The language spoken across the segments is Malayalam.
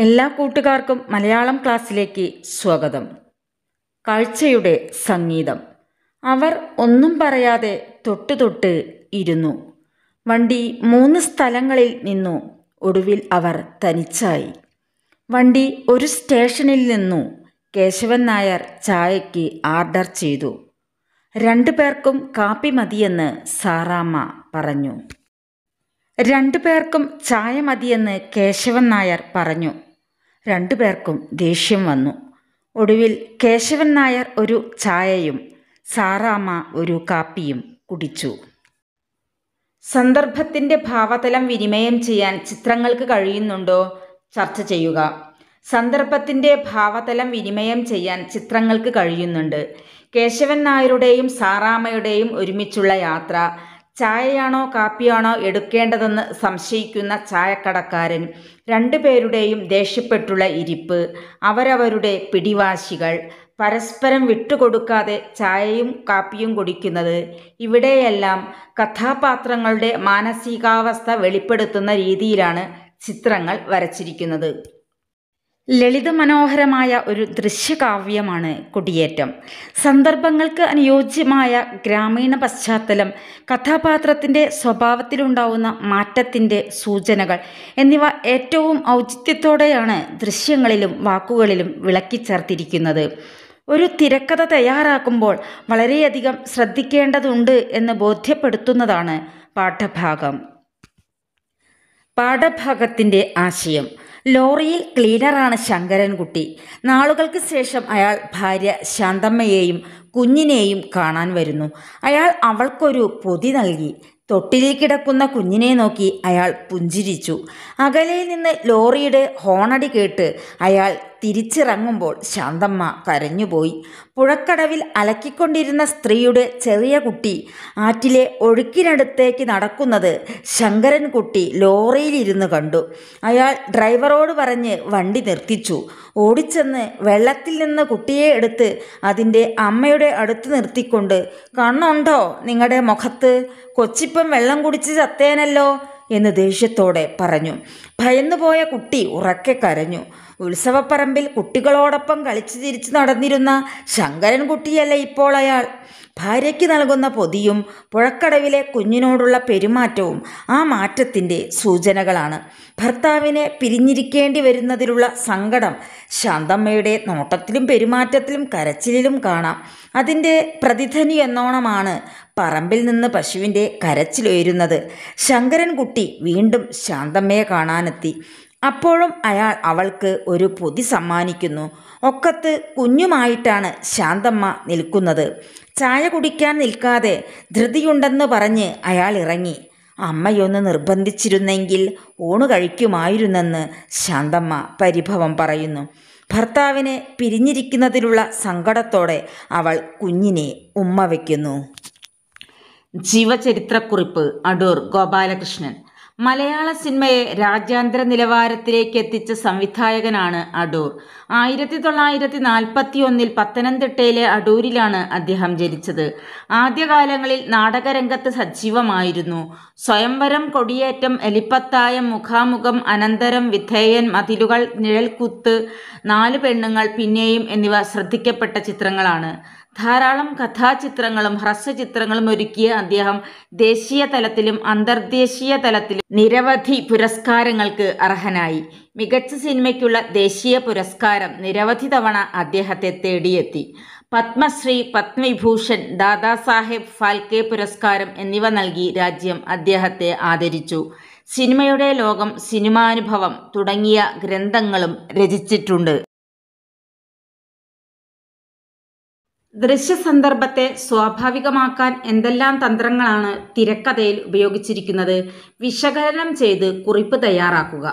എല്ലാ കൂട്ടുകാർക്കും മലയാളം ക്ലാസ്സിലേക്ക് സ്വാഗതം. കാഴ്ചയുടെ സംഗീതം. അവർ ഒന്നും പറയാതെ തൊട്ട് തൊട്ട് ഇരുന്നു. വണ്ടി മൂന്ന് സ്ഥലങ്ങളിൽ നിന്നു ഒടുവിൽ അവർ തനിച്ചായി. വണ്ടി ഒരു സ്റ്റേഷനിൽ നിന്നു കേശവൻ നായർ ചായയ്ക്ക് ആർഡർ ചെയ്തു. രണ്ടു പേർക്കും കാപ്പി മതിയെന്ന് സാറാമ്മ പറഞ്ഞു. രണ്ടു പേർക്കും ചായ മതിയെന്ന് കേശവൻ നായർ പറഞ്ഞു. രണ്ടു പേർക്കും ദേഷ്യം വന്നു. ഒടുവിൽ കേശവൻ നായർ ഒരു ചായയും സാറാമ്മ ഒരു കാപ്പിയും കുടിച്ചു. സന്ദർഭത്തിന്റെ ഭാവതലം വിനിമയം ചെയ്യാൻ ചിത്രങ്ങൾക്ക് കഴിയുന്നുണ്ടോ? ചർച്ച ചെയ്യുക. സന്ദർഭത്തിന്റെ ഭാവതലം വിനിമയം ചെയ്യാൻ ചിത്രങ്ങൾക്ക് കഴിയുന്നുണ്ട്. കേശവൻ നായരുടെയും സാറാമ്മയുടെയും ഒരുമിച്ചുള്ള യാത്ര ചായയാണോ കാപ്പിയാണോ എടുക്കേണ്ടതെന്ന് സംശയിക്കുന്ന ചായക്കടക്കാരൻ രണ്ടുപേരുടെയും ദേഷ്യപ്പെട്ടുള്ള ഇരിപ്പ് അവരവരുടെ പിടിവാശികൾ പരസ്പരം വിട്ടുകൊടുക്കാതെ ചായയും കാപ്പിയും കുടിക്കുന്നത് ഇവിടെയെല്ലാം കഥാപാത്രങ്ങളുടെ മാനസികാവസ്ഥ വെളിപ്പെടുത്തുന്ന രീതിയിലാണ് ചിത്രങ്ങൾ വരച്ചിരിക്കുന്നത്. ലളിതമനോഹരമായ ഒരു ദൃശ്യകാവ്യമാണ് കുടിയേറ്റം. സന്ദർഭങ്ങൾക്ക് അനുയോജ്യമായ ഗ്രാമീണ പശ്ചാത്തലം കഥാപാത്രത്തിന്റെ സ്വഭാവത്തിലുണ്ടാവുന്ന മാറ്റത്തിന്റെ സൂചനകൾ എന്നിവ ഏറ്റവും ഔചിത്യത്തോടെയാണ് ദൃശ്യങ്ങളിലും വാക്കുകളിലും വിളക്കിച്ചേർത്തിരിക്കുന്നത് ഒരു തിരക്കഥ തയ്യാറാക്കുമ്പോൾ വളരെയധികം ശ്രദ്ധിക്കേണ്ടതുണ്ട് എന്ന് ബോധ്യപ്പെടുത്തുന്നതാണ് പാഠഭാഗം. പാഠഭാഗത്തിന്റെ ആശയം. ലോറിയിൽ ക്ലീനറാണ് ശങ്കരൻകുട്ടി. നാളുകൾക്ക് ശേഷം അയാൾ ഭാര്യ ശാന്തമ്മയെയും കുഞ്ഞിനെയും കാണാൻ വരുന്നു. അയാൾ അവൾക്കൊരു പൊതി നൽകി. തൊട്ടിലിൽ കിടക്കുന്ന കുഞ്ഞിനെ നോക്കി അയാൾ പുഞ്ചിരിച്ചു. അകലയിൽ നിന്ന് ലോറിയുടെ ഹോണടി കേട്ട് അയാൾ തിരിച്ചിറങ്ങുമ്പോൾ ശാന്തമ്മ കരഞ്ഞുപോയി. പുഴക്കടവിൽ അലക്കിക്കൊണ്ടിരുന്ന സ്ത്രീയുടെ ചെറിയ കുട്ടി ആറ്റിലെ ഒഴുക്കിനടുത്തേക്ക് നടക്കുന്നത് ശങ്കരൻകുട്ടി ലോറിയിലിരുന്ന് കണ്ടു. അയാൾ ഡ്രൈവറോട് പറഞ്ഞ് വണ്ടി നിർത്തിച്ചു. ഓടിച്ചെന്ന് വെള്ളത്തിൽ നിന്ന് കുട്ടിയെ എടുത്ത് അതിന്റെ അമ്മയുടെ അടുത്ത് നിർത്തിക്കൊണ്ട് കണ്ണുണ്ടോ നിങ്ങളുടെ മുഖത്ത്? കൊച്ചിപ്പം വെള്ളം കുടിച്ച് ചത്തേനല്ലോ? എന്ന് ദേഷ്യത്തോടെ പറഞ്ഞു. ഭയന്നുപോയ കുട്ടി ഉറക്കെ കരഞ്ഞു. ഉത്സവപ്പറമ്പിൽ കുട്ടികളോടൊപ്പം കളിച്ചു തിരിച്ചു നടന്നിരുന്ന ശങ്കരൻകുട്ടിയല്ല ഇപ്പോൾ അയാൾ? ഭാര്യയ്ക്ക് നൽകുന്ന പൊതിയും പുഴക്കടവിലെ കുഞ്ഞിനോടുള്ള പെരുമാറ്റവും ആ മാറ്റത്തിന്റെ സൂചനകളാണ്. ഭർത്താവിനെ പിരിഞ്ഞിരിക്കേണ്ടി വരുന്നതിലുള്ള സങ്കടം ശാന്തമ്മയുടെ നോട്ടത്തിലും പെരുമാറ്റത്തിലും കരച്ചിലും കാണാം. അതിന്റെ പ്രതിധ്വനി എന്നോണമാണ് പറമ്പിൽ നിന്ന് പശുവിന്റെ കരച്ചിലുയരുന്നത് ശങ്കരൻകുട്ടി വീണ്ടും ശാന്തമ്മയെ കാണാനെത്തി. അപ്പോഴും അയാൾ അവൾക്ക് ഒരു പൊതി സമ്മാനിക്കുന്നു. ഒക്കത്ത് കുഞ്ഞുമായിട്ടാണ് ശാന്തമ്മ നിൽക്കുന്നത്. ചായ കുടിക്കാൻ നിൽക്കാതെ ധൃതിയുണ്ടെന്ന് പറഞ്ഞ് അയാൾ ഇറങ്ങി. അമ്മയൊന്ന് നിർബന്ധിച്ചിരുന്നെങ്കിൽ ഊണ് കഴിക്കുമായിരുന്നെന്ന് ശാന്തമ്മ പരിഭവം പറയുന്നു. ഭർത്താവിനെ പിരിഞ്ഞിരിക്കുന്നതിലുള്ള സങ്കടത്തോടെ അവൾ കുഞ്ഞിനെ ഉമ്മ വയ്ക്കുന്നു. ജീവചരിത്രക്കുറിപ്പ് അടൂർ ഗോപാലകൃഷ്ണൻ. മലയാള സിനിമയെ രാജ്യാന്തര നിലവാരത്തിലേക്ക് എത്തിച്ച സംവിധായകനാണ് അടൂർ. ആയിരത്തി തൊള്ളായിരത്തി നാൽപ്പത്തി ഒന്നിൽ പത്തനംതിട്ടയിലെ അടൂരിലാണ് അദ്ദേഹം ജനിച്ചത്. ആദ്യകാലങ്ങളിൽ നാടകരംഗത്ത് സജീവമായിരുന്നു. സ്വയംവരം കൊടിയേറ്റം എലിപ്പത്തായം മുഖാമുഖം അനന്തരം വിധേയൻ മതിലുകൾ നിഴൽക്കുത്ത് നാല് പെണ്ണുങ്ങൾ പിന്നെയും എന്നിവ ശ്രദ്ധിക്കപ്പെട്ട ചിത്രങ്ങളാണ്. ധാരാളം കഥാചിത്രങ്ങളും ഹ്രസ്വചിത്രങ്ങളും ഒരുക്കിയ അദ്ദേഹം ദേശീയ തലത്തിലും അന്തർദേശീയ തലത്തിലും നിരവധി പുരസ്കാരങ്ങൾക്ക് അർഹനായി. മികച്ച സിനിമയ്ക്കുള്ള ദേശീയ പുരസ്കാരം നിരവധി തവണ അദ്ദേഹത്തെ തേടിയെത്തി. പത്മശ്രീ പത്മവിഭൂഷൺ ദാദാസാഹേബ് ഫാൽക്കെ പുരസ്കാരം എന്നിവ നൽകി രാജ്യം അദ്ദേഹത്തെ ആദരിച്ചു. സിനിമയുടെ ലോകം സിനിമാനുഭവം തുടങ്ങിയ ഗ്രന്ഥങ്ങളും രചിച്ചിട്ടുണ്ട്. ദൃശ്യസന്ദർഭത്തെ സ്വാഭാവികമാക്കാൻ എന്തെല്ലാം തന്ത്രങ്ങളാണ് തിരക്കഥയിൽ ഉപയോഗിച്ചിരിക്കുന്നത് വിശകലനം ചെയ്ത് കുറിപ്പ് തയ്യാറാക്കുക.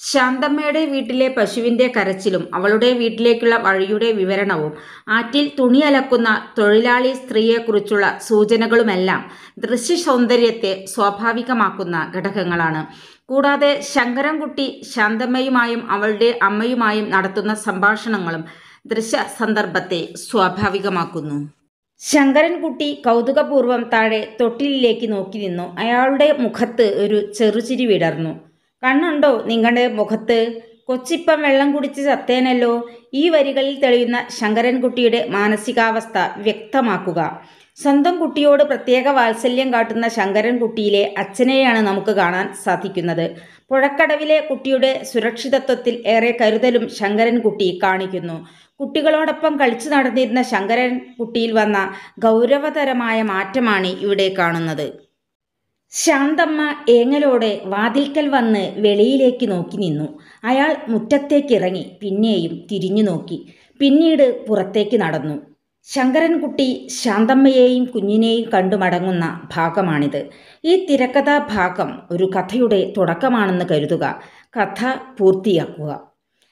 ശാന്തമ്മയുടെ വീട്ടിലെ പശുവിന്റെ കരച്ചിലും അവളുടെ വീട്ടിലേക്കുള്ള വഴിയുടെ വിവരണവും ആറ്റിൽ തുണി അലക്കുന്ന തൊഴിലാളി സ്ത്രീയെക്കുറിച്ചുള്ള സൂചനകളുമെല്ലാം ദൃശ്യ സൗന്ദര്യത്തെ സ്വാഭാവികമാക്കുന്ന ഘടകങ്ങളാണ്. കൂടാതെ ശങ്കരൻകുട്ടി ശാന്തമ്മയുമായും അവളുടെ അമ്മയുമായും നടത്തുന്ന സംഭാഷണങ്ങളും ദൃശ്യ സന്ദർഭത്തെ സ്വാഭാവികമാക്കുന്നു. ശങ്കരൻകുട്ടി കൗതുകപൂർവം താഴെ തൊട്ടിലിലേക്ക് നോക്കി നിന്നു. അയാളുടെ മുഖത്ത് ഒരു ചെറുചിരി വിടർന്നു. കണ്ണുണ്ടോ നിങ്ങളുടെ മുഖത്ത്? കൊച്ചിപ്പം വെള്ളം കുടിച്ച് ചത്തേനല്ലോ. ഈ വരികളിൽ തെളിയുന്ന ശങ്കരൻകുട്ടിയുടെ മാനസികാവസ്ഥ വ്യക്തമാക്കുക. സ്വന്തം കുട്ടിയോട് പ്രത്യേക വാത്സല്യം കാട്ടുന്ന ശങ്കരൻകുട്ടിയിലെ അച്ഛനെയാണ് നമുക്ക് കാണാൻ സാധിക്കുന്നത്. പുഴക്കടവിലെ കുട്ടിയുടെ സുരക്ഷിതത്വത്തിൽ ഏറെ കരുതലും ശങ്കരൻകുട്ടി കാണിക്കുന്നു. കുട്ടികളോടൊപ്പം കളിച്ചു നടന്നിരുന്ന ശങ്കരൻ കുട്ടിയിൽ വന്ന ഗൗരവതരമായ മാറ്റമാണ് ഇവിടെ കാണുന്നത്. ശാന്തമ്മ ഏങ്ങലോടെ വാതിൽക്കൽ വന്ന് വെളിയിലേക്ക് നോക്കി നിന്നു. അയാൾ മുറ്റത്തേക്കിറങ്ങി പിന്നെയും തിരിഞ്ഞു നോക്കി. പിന്നീട് പുറത്തേക്ക് നടന്നു. ശങ്കരൻകുട്ടി ശാന്തമ്മയെയും കുഞ്ഞിനെയും കണ്ടു മടങ്ങുന്ന ഭാഗമാണിത്. ഈ തിരക്കഥാ ഭാഗം ഒരു കഥയുടെ തുടക്കമാണെന്ന് കരുതുക. കഥ പൂർത്തിയാക്കുക.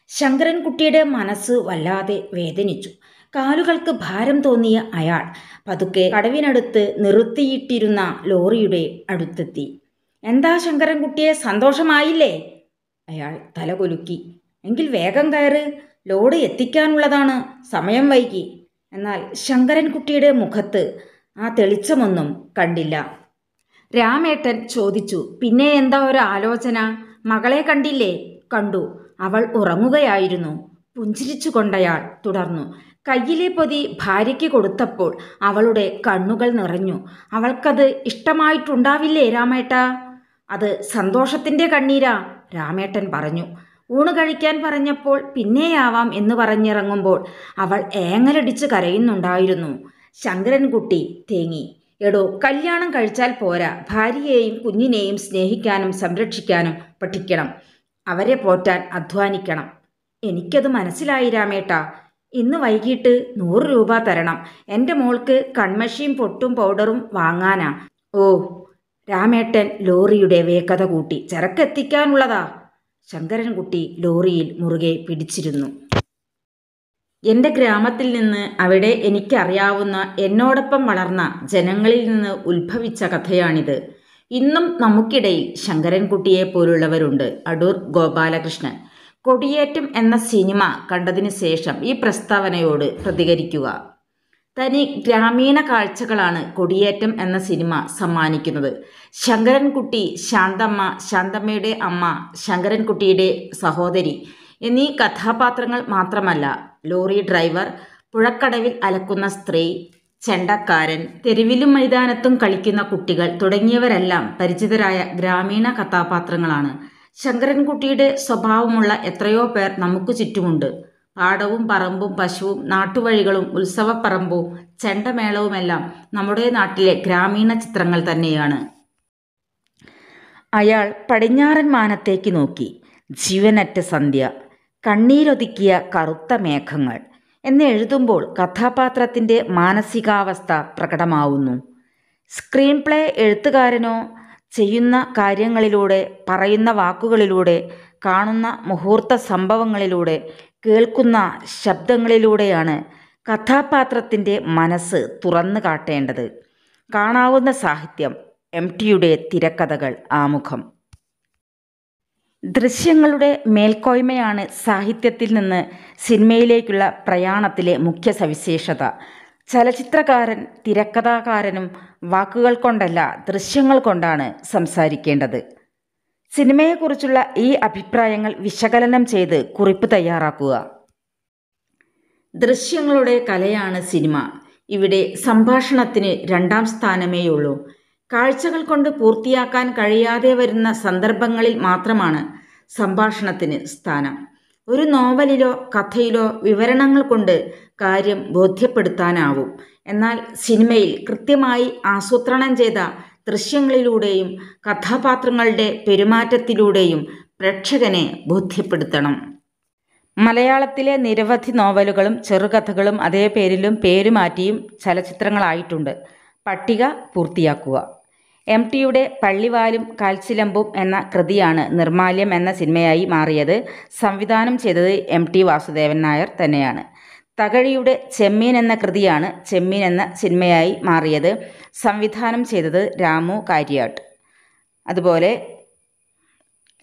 ശങ്കരൻകുട്ടിയുടെ മനസ്സ് വല്ലാതെ വേദനിച്ചു. കാലുകൾക്ക് ഭാരം തോന്നിയ അയാൾ പതുക്കെ കടവിനടുത്ത് നിർത്തിയിട്ടിരുന്ന ലോറിയുടെ അടുത്തെത്തി. എന്താ ശങ്കരൻകുട്ടിയെ സന്തോഷമായില്ലേ? അയാൾ തലകൊലുക്കി. എങ്കിൽ വേഗം കയറ് ലോഡ് എത്തിക്കാനുള്ളതാണ് സമയം വൈകി. എന്നാൽ ശങ്കരൻകുട്ടിയുടെ മുഖത്ത് ആ തെളിച്ചമൊന്നും കണ്ടില്ല. രാമേട്ടൻ ചോദിച്ചു പിന്നെ എന്താ ഒരു ആലോചന? മകളെ കണ്ടില്ലേ? കണ്ടു. അവൾ ഉറങ്ങുകയായിരുന്നു. പുഞ്ചിരിച്ചുകൊണ്ടയാൾ തുടർന്നു. കയ്യിലെ പൊതി ഭാര്യയ്ക്ക് കൊടുത്തപ്പോൾ അവളുടെ കണ്ണുകൾ നിറഞ്ഞു. അവൾക്കത് ഇഷ്ടമായിട്ടുണ്ടാവില്ലേ രാമേട്ട? അത് സന്തോഷത്തിന്റെ കണ്ണീരാ രാമേട്ടൻ പറഞ്ഞു. ഊണ് കഴിക്കാൻ പറഞ്ഞപ്പോൾ പിന്നെയാവാം എന്ന് പറഞ്ഞിറങ്ങുമ്പോൾ അവൾ ഏങ്ങലടിച്ച് കരയുന്നുണ്ടായിരുന്നു. ശങ്കരൻകുട്ടി തേങ്ങി. എടോ കല്യാണം കഴിച്ചാൽ പോരാ. ഭാര്യയെയും കുഞ്ഞിനെയും സ്നേഹിക്കാനും സംരക്ഷിക്കാനും പഠിക്കണം. അവരെ പോറ്റാൻ അധ്വാനിക്കണം. എനിക്കത് മനസ്സിലായി രാമേട്ട. ഇന്ന് വൈകിട്ട് നൂറ് രൂപ തരണം. എന്റെ മോൾക്ക് കൺമഷിയും പൊട്ടും പൗഡറും വാങ്ങാനാ. ഓ രാമേട്ടൻ ലോറിയുടെ വേഗത കൂട്ടി. ചരക്കെത്തിക്കാനുള്ളതാ. ശങ്കരൻകുട്ടി ലോറിയിൽ മുറുകെ പിടിച്ചിരുന്നു. എന്റെ ഗ്രാമത്തിൽ നിന്ന് അവിടെ എനിക്കറിയാവുന്ന എന്നോടൊപ്പം വളർന്ന ജനങ്ങളിൽ നിന്ന് ഉത്ഭവിച്ച കഥയാണിത്. ഇന്നും നമുക്കിടയിൽ ശങ്കരൻകുട്ടിയെ പോലുള്ളവരുണ്ട്. അടൂർ ഗോപാലകൃഷ്ണൻ. കൊടിയേറ്റം എന്ന സിനിമ കണ്ടതിന് ശേഷം ഈ പ്രസ്താവനയോട് പ്രതികരിക്കുക. തനി ഗ്രാമീണ കാഴ്ചകളാണ് കൊടിയേറ്റം എന്ന സിനിമ സമ്മാനിക്കുന്നത്. ശങ്കരൻകുട്ടി ശാന്തമ്മ ശാന്തമ്മയുടെ അമ്മ ശങ്കരൻകുട്ടിയുടെ സഹോദരി എന്നീ കഥാപാത്രങ്ങൾ മാത്രമല്ല ലോറി ഡ്രൈവർ പുഴക്കടവിൽ അലക്കുന്ന സ്ത്രീ ചെണ്ടക്കാരൻ തെരുവിലും മൈതാനത്തും കളിക്കുന്ന കുട്ടികൾ തുടങ്ങിയവരെല്ലാം പരിചിതരായ ഗ്രാമീണ കഥാപാത്രങ്ങളാണ്. ശങ്കരൻകുട്ടിയുടെ സ്വഭാവമുള്ള എത്രയോ പേർ നമുക്ക് ചുറ്റുമുണ്ട്. പാടവും പറമ്പും പശുവും നാട്ടുവഴികളും ഉത്സവപ്പറമ്പും ചെണ്ടമേളവുമെല്ലാം നമ്മുടെ നാട്ടിലെ ഗ്രാമീണ ചിത്രങ്ങൾ തന്നെയാണ്. അയാൾ പടിഞ്ഞാറൻ മാനത്തേക്ക് നോക്കി. ജീവനറ്റ സന്ധ്യ. കണ്ണീരൊതുക്കിയ കറുത്ത മേഘങ്ങൾ. എന്ന് എഴുതുമ്പോൾ കഥാപാത്രത്തിന്റെ മാനസികാവസ്ഥ പ്രകടമാവുന്നു. സ്ക്രീൻ പ്ലേ എഴുത്തുകാരനോ ചെയ്യുന്ന കാര്യങ്ങളിലൂടെ പറയുന്ന വാക്കുകളിലൂടെ കാണുന്ന മുഹൂർത്ത സംഭവങ്ങളിലൂടെ കേൾക്കുന്ന ശബ്ദങ്ങളിലൂടെയാണ് കഥാപാത്രത്തിന്റെ മനസ്സ് തുറന്നു കാട്ടേണ്ടത്. കാണാവുന്ന സാഹിത്യം എം ടിയുടെ തിരക്കഥകൾ ആമുഖം. ദൃശ്യങ്ങളുടെ മേൽക്കോയ്മയാണ് സാഹിത്യത്തിൽ നിന്ന് സിനിമയിലേക്കുള്ള പ്രയാണത്തിലെ മുഖ്യ സവിശേഷത. ചലച്ചിത്രകാരൻ തിരക്കഥാകാരനും വാക്കുകൾ കൊണ്ടല്ല ദൃശ്യങ്ങൾ കൊണ്ടാണ് സംസാരിക്കേണ്ടത്. സിനിമയെക്കുറിച്ചുള്ള ഈ അഭിപ്രായങ്ങൾ വിശകലനം ചെയ്ത് കുറിപ്പ് തയ്യാറാക്കുക. ദൃശ്യങ്ങളുടെ കലയാണ് സിനിമ. ഇവിടെ സംഭാഷണത്തിന് രണ്ടാം സ്ഥാനമേയുള്ളൂ. കാഴ്ചകൾ കൊണ്ട് പൂർത്തിയാക്കാൻ കഴിയാതെ വരുന്ന സന്ദർഭങ്ങളിൽ മാത്രമാണ് സംഭാഷണത്തിന് സ്ഥാനം. ഒരു നോവലിലോ കഥയിലോ വിവരണങ്ങൾ കൊണ്ട് കാര്യം ബോധ്യപ്പെടുത്താനാവും. എന്നാൽ സിനിമയിൽ കൃത്യമായി ആസൂത്രണം ചെയ്ത ദൃശ്യങ്ങളിലൂടെയും കഥാപാത്രങ്ങളുടെ പെരുമാറ്റത്തിലൂടെയും പ്രേക്ഷകനെ ബോധ്യപ്പെടുത്തണം. മലയാളത്തിലെ നിരവധി നോവലുകളും ചെറുകഥകളും അതേ പേരിലും പേരുമാറ്റിയും ചലച്ചിത്രങ്ങളായിട്ടുണ്ട്. പട്ടിക പൂർത്തിയാക്കുക. എം ടിയുടെ പള്ളിവാലും കാൽച്ചിലമ്പും എന്ന കൃതിയാണ് നിർമാല്യം എന്ന സിനിമയായി മാറിയത്. സംവിധാനം ചെയ്തത് എം ടി വാസുദേവൻ നായർ തന്നെയാണ്. തകഴിയുടെ ചെമ്മീൻ എന്ന കൃതിയാണ് ചെമ്മീൻ എന്ന സിനിമയായി മാറിയത്. സംവിധാനം ചെയ്തത് രാമു കാര്യാട്ട്. അതുപോലെ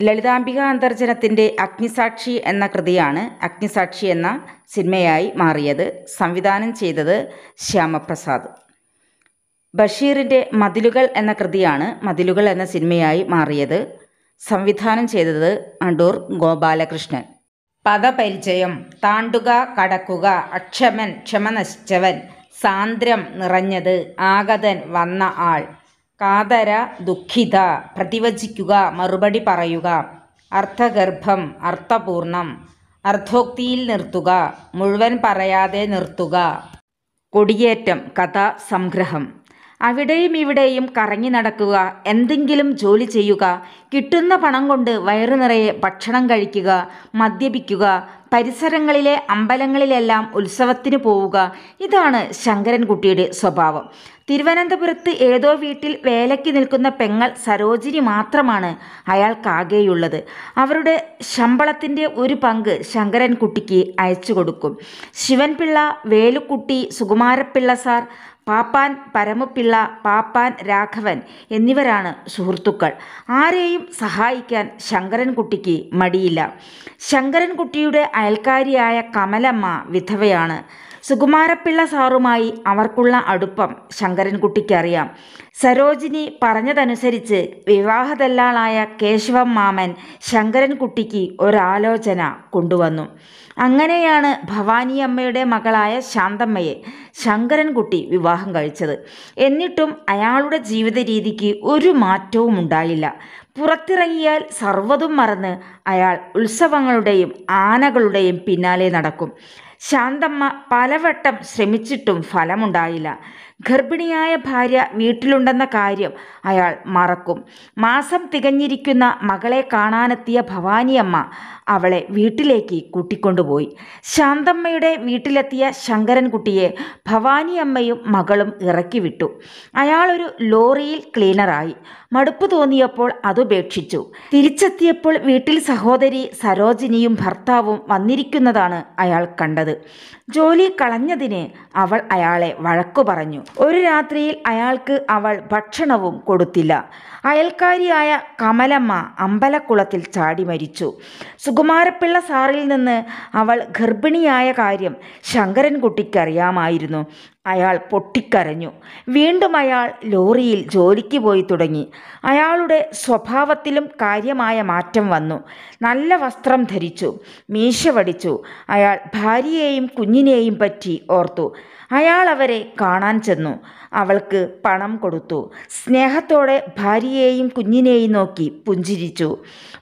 ലളിതാംബിക അന്തർജനത്തിന്റെ അഗ്നിസാക്ഷി എന്ന കൃതിയാണ് അഗ്നിസാക്ഷി എന്ന സിനിമയായി മാറിയത്. സംവിധാനം ചെയ്തത് ശ്യാമപ്രസാദ്. ബഷീറിന്റെ മതിലുകൾ എന്ന കൃതിയാണ് മതിലുകൾ എന്ന സിനിമയായി മാറിയത്. സംവിധാനം ചെയ്തത് അടൂർ ഗോപാലകൃഷ്ണൻ. പദപരിചയം താണ്ടുക കടക്കുക അക്ഷമൻ ക്ഷമ നശിച്ചവൻ സാന്ദ്രം നിറഞ്ഞത് ആഗതൻ വന്ന ആൾ കാതര ദുഃഖിത പ്രതിവചിക്കുക മറുപടി പറയുക അർത്ഥഗർഭം അർത്ഥപൂർണം അർത്ഥോക്തിയിൽ നിർത്തുക മുഴുവൻ പറയാതെ നിർത്തുക കൊടിയേറ്റം കഥാ സംഗ്രഹം അവിടെയും ഇവിടെയും കറങ്ങി നടക്കുക എന്തെങ്കിലും ജോലി ചെയ്യുക കിട്ടുന്ന പണം കൊണ്ട് വയറു നിറയെ ഭക്ഷണം കഴിക്കുക മദ്യപിക്കുക പരിസരങ്ങളിലെ അമ്പലങ്ങളിലെല്ലാം ഉത്സവത്തിന് പോവുക ഇതാണ് ശങ്കരൻകുട്ടിയുടെ സ്വഭാവം. തിരുവനന്തപുരത്ത് ഏതോ വീട്ടിൽ വേലയ്ക്ക് നിൽക്കുന്ന പെങ്ങൾ സരോജിനി മാത്രമാണ് അയാൾക്കാകെയുള്ളത്. അവരുടെ ശമ്പളത്തിന്റെ ഒരു പങ്ക് ശങ്കരൻകുട്ടിക്ക് അയച്ചു കൊടുക്കും. ശിവൻപിള്ള വേലുക്കുട്ടി സുകുമാരപ്പിള്ള സാർ പാപ്പാൻ പരമപിള്ള പാപ്പാൻ രാഘവൻ എന്നിവരാണ് സുഹൃത്തുക്കൾ. ആരെയും സഹായിക്കാൻ ശങ്കരൻകുട്ടിക്ക് മടിയില്ല. ശങ്കരൻകുട്ടിയുടെ അയൽക്കാരിയായ കമലമ്മ വിധവയാണ്. സുകുമാരപ്പിള്ള സാറുമായി അവർക്കുള്ള അടുപ്പം ശങ്കരൻകുട്ടിക്കറിയാം. സരോജിനി പറഞ്ഞതനുസരിച്ച് വിവാഹദല്ലാളായ കേശവം മാമൻ ശങ്കരൻകുട്ടിക്ക് ഒരാലോചന കൊണ്ടുവന്നു. അങ്ങനെയാണ് ഭവാനിയമ്മയുടെ മകളായ ശാന്തമ്മയെ ശങ്കരൻകുട്ടി വിവാഹം കഴിച്ചത്. എന്നിട്ടും അയാളുടെ ജീവിത രീതിക്ക് ഒരു മാറ്റവും ഉണ്ടായില്ല. പുറത്തിറങ്ങിയാൽ സർവതും മറന്ന് അയാൾ ഉത്സവങ്ങളുടെയും ആനകളുടെയും പിന്നാലെ നടക്കും. ശാന്തമ്മ പലവട്ടം ശ്രമിച്ചിട്ടും ഫലമുണ്ടായില്ല. ഗർഭിണിയായ ഭാര്യ വീട്ടിലുണ്ടെന്ന കാര്യം അയാൾ മറക്കും. മാസം തികഞ്ഞിരിക്കുന്ന മകളെ കാണാനെത്തിയ ഭവാനിയമ്മ അവളെ വീട്ടിലേക്ക് കൂട്ടിക്കൊണ്ടുപോയി. ശാന്തമ്മയുടെ വീട്ടിലെത്തിയ ശങ്കരൻകുട്ടിയെ ഭവാനിയമ്മയും മകളും ഇറക്കി വിട്ടു അയാളൊരു ലോറിയിൽ ക്ലീനറായി. മടുപ്പ് തോന്നിയപ്പോൾ അതുപേക്ഷിച്ചു തിരിച്ചെത്തിയപ്പോൾ വീട്ടിൽ സഹോദരി സരോജിനിയും ഭർത്താവും വന്നിരിക്കുന്നതാണ് അയാൾ കണ്ടത്. ജോലി കളഞ്ഞതിന് അവൾ അയാളെ വഴക്കു പറഞ്ഞു. ഒരു രാത്രിയിൽ അയാൾക്ക് അവൾ ഭക്ഷണവും കൊടുത്തില്ല. അയൽക്കാരിയായ കമലമ്മ അമ്പലക്കുളത്തിൽ ചാടി മരിച്ചു. സുകുമാരപ്പിള്ള സാറിൽ നിന്ന് അവൾ ഗർഭിണിയായ കാര്യം ശങ്കരൻകുട്ടിക്കറിയാമായിരുന്നു അയാൾ പൊട്ടിക്കരഞ്ഞു. വീണ്ടും അയാൾ ലോറിയിൽ ജോലിക്ക് പോയി തുടങ്ങി. അയാളുടെ സ്വഭാവത്തിലും കാര്യമായ മാറ്റം വന്നു. നല്ല വസ്ത്രം ധരിച്ചു. മീശ വടിച്ചു. അയാൾ ഭാര്യയെയും കുഞ്ഞിനെയും പറ്റി ഓർത്തു. അയാൾ അവരെ കാണാൻ ചെന്നു. അവൾക്ക് പണം കൊടുത്തു. സ്നേഹത്തോടെ ഭാര്യയെയും കുഞ്ഞിനെയും നോക്കി പുഞ്ചിരിച്ചു.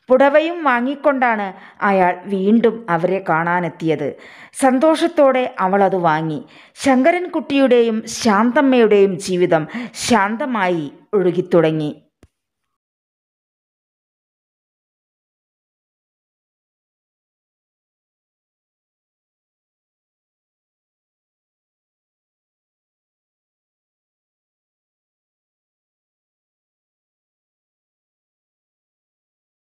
പുടവയും വാങ്ങിക്കൊണ്ടാണ് അയാൾ വീണ്ടും അവരെ കാണാനെത്തിയത്. സന്തോഷത്തോടെ അവൾ അത് വാങ്ങി. ശങ്കരൻകുട്ടിയുടെയും ശാന്തമ്മയുടെയും ജീവിതം ശാന്തമായി ഒഴുകിത്തുടങ്ങി.